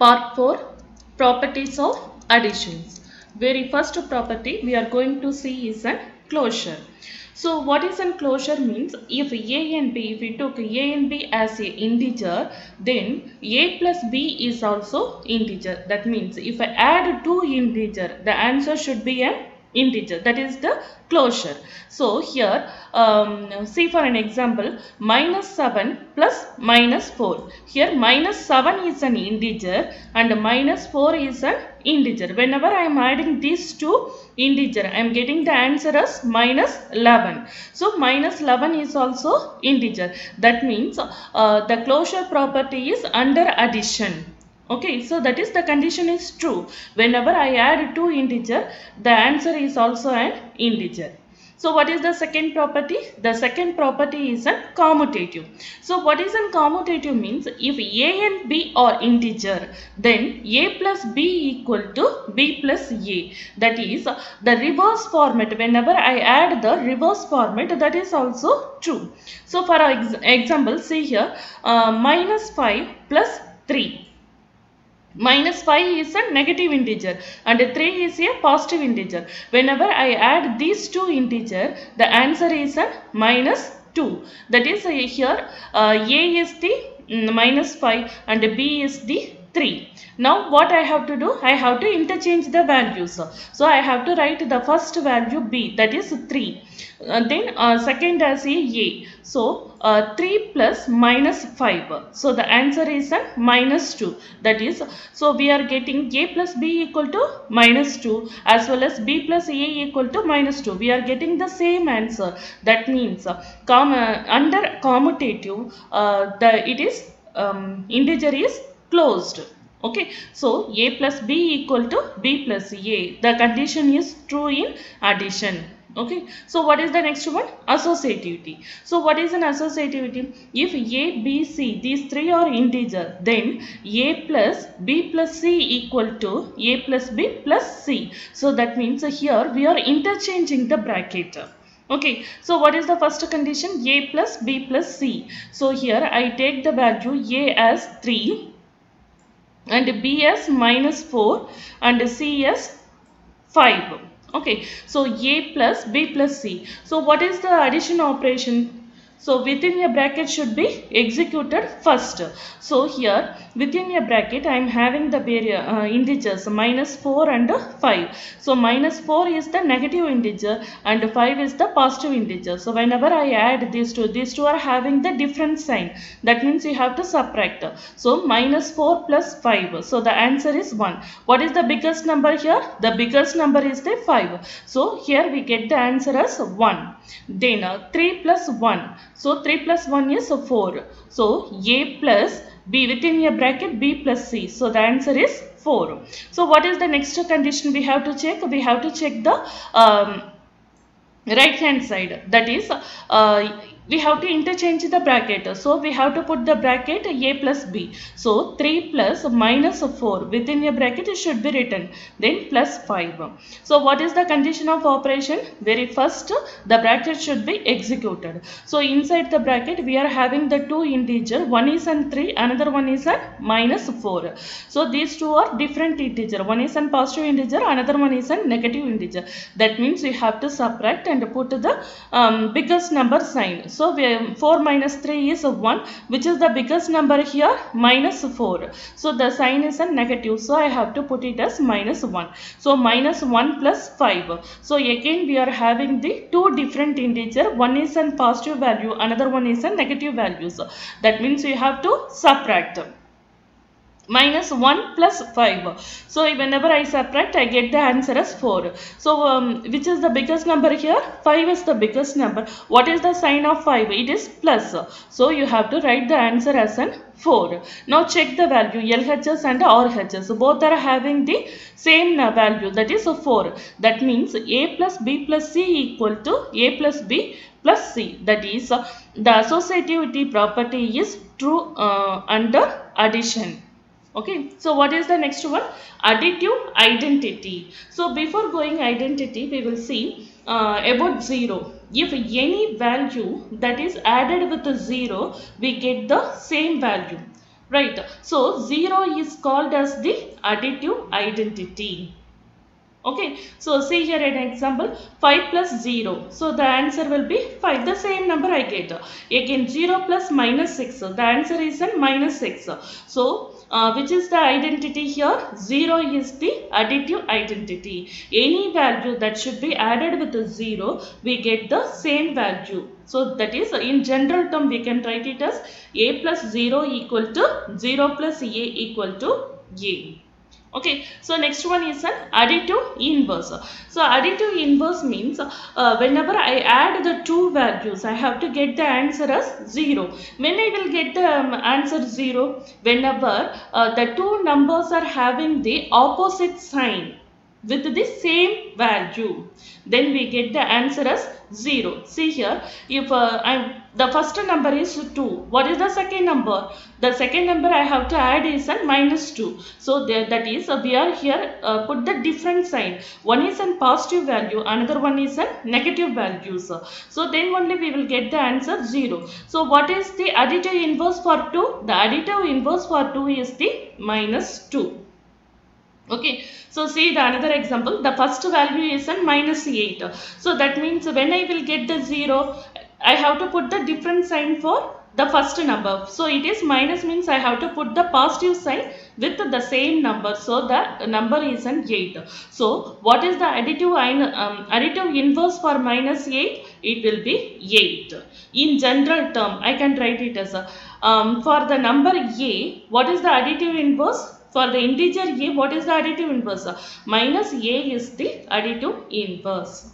Part 4 Properties of Additions. Very first property we are going to see is an closure. So what is an closure means if a and b if we took a and b as a integer then a plus b is also integer. That means if I add two integer the answer should be an integer that is the closure. So here um, see for an example minus 7 plus minus 4. Here minus 7 is an integer and minus 4 is an integer. Whenever I am adding these two integer I am getting the answer as minus 11. So minus 11 is also integer. That means uh, the closure property is under addition. Okay, so that is the condition is true. Whenever I add two integer, the answer is also an integer. So what is the second property? The second property is a commutative. So what is a commutative means if a and b are integer then a plus b equal to b plus a. That is the reverse format. Whenever I add the reverse format that is also true. So for ex example see here uh, minus 5 plus 3 minus 5 is a negative integer and 3 is a positive integer. Whenever I add these two integer, the answer is a minus 2. That is uh, here uh, A is the minus 5 and B is the 3. Now what I have to do? I have to interchange the values. So I have to write the first value B that is 3. Uh, then uh, second as a A. So uh, 3 plus minus 5. So the answer is a minus 2. That is, so we are getting A plus B equal to minus 2 as well as B plus A equal to minus 2. We are getting the same answer. That means uh, com under commutative, uh, the it is um, integer is closed. Okay, so A plus B equal to B plus A. The condition is true in addition. Okay? So what is the next one? Associativity. So what is an associativity? If a b c these three are integer then a plus b plus c equal to a plus b plus c. So that means here we are interchanging the bracket. Okay? So what is the first condition? A plus b plus c. So here i take the value a as 3 and b as minus 4 and c as 5 okay so a plus b plus c. So what is the addition operation so within a bracket should be executed first. So here within a bracket I am having the uh, integers minus 4 and 5. So minus 4 is the negative integer and 5 is the positive integer. So whenever I add these two, these two are having the different sign. That means you have to subtract. So minus 4 plus 5. So the answer is 1. What is the biggest number here? The biggest number is the 5. So here we get the answer as 1. Then uh, 3 plus 1. So 3 plus 1 is 4. So A plus B within a bracket B plus C. So the answer is 4. So what is the next condition we have to check? We have to check the um, right hand side. That is uh, we have to interchange the bracket. So we have to put the bracket a plus b. So 3 plus minus 4 within a bracket it should be written. Then plus 5. So what is the condition of operation? Very first the bracket should be executed. So inside the bracket we are having the two integer. One is an 3 another one is an minus 4. So these two are different integer. One is an positive integer another one is a negative integer. That means we have to subtract and put the um, biggest number sign. So we, 4 minus 3 is 1 which is the biggest number here minus 4. So the sign is a negative. So I have to put it as minus 1. So minus 1 plus 5. So again we are having the two different integer. One is a positive value another one is a negative value. So that means we have to subtract minus 1 plus 5. So whenever I subtract I get the answer as 4. So um, which is the biggest number here? 5 is the biggest number. What is the sign of 5? It is plus. So you have to write the answer as an 4. Now check the value LHS and RHS. Both are having the same value that is a 4. That means A plus B plus C equal to A plus B plus C. That is the associativity property is true uh, under addition okay so what is the next one? Additive identity. So before going identity we will see uh, about 0 if any value that is added with a 0 we get the same value right? So 0 is called as the additive identity. Okay so see here an example 5 plus 0 so the answer will be 5 the same number i get. Again 0 plus minus 6 the answer is an minus 6 so uh, which is the identity here? 0 is the additive identity. Any value that should be added with the 0 we get the same value. So that is in general term we can write it as a plus 0 equal to 0 plus a equal to a okay so next one is an additive inverse. So additive inverse means uh, whenever i add the two values i have to get the answer as 0 when i will get the um, answer 0 whenever uh, the two numbers are having the opposite sign with the same value then we get the answer as 0 see here if uh, i the first number is 2 what is the second number? The second number i have to add is a minus 2 so there that is uh, we are here uh, put the different sign. One is a positive value another one is a negative values so then only we will get the answer 0 so what is the additive inverse for 2 the additive inverse for 2 is the minus 2 okay so see the another example the first value is a minus 8 so that means when i will get the 0 i have to put the different sign for the first number. So it is minus means i have to put the positive sign with the same number. So the number is an 8 so what is the additive um, additive inverse for minus 8 it will be 8 in general term i can write it as a um, for the number a what is the additive inverse for the integer a, what is the additive inverse? Minus a is the additive inverse.